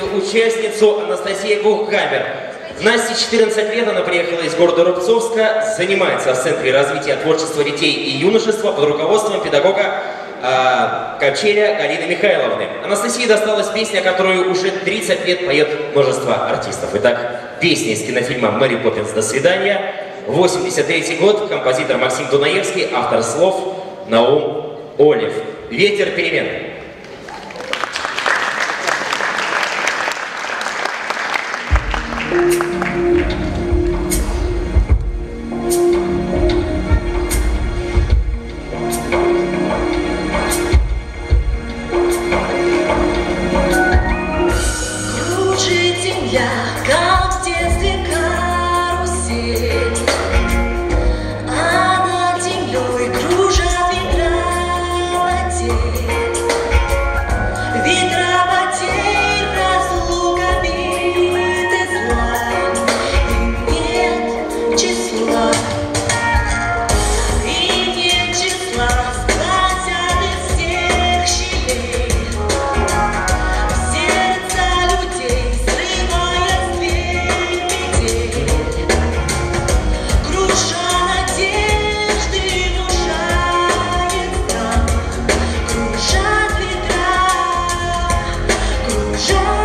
участницу Анастасия Гухгамер. Насте 14 лет, она приехала из города Рубцовска, занимается в Центре развития творчества детей и юношества под руководством педагога э, Качеля Галины Михайловны. Анастасии досталась песня, которую уже 30 лет поет множество артистов. Итак, песня из кинофильма «Мэри Поппинс. До свидания». 83 год, композитор Максим Дунаевский, автор слов Наум Олив. «Ветер перемен». Just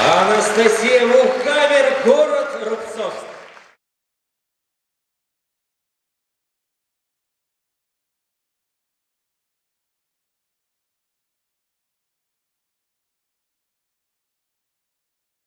Анастасия Мухаммер, город Рубцовск.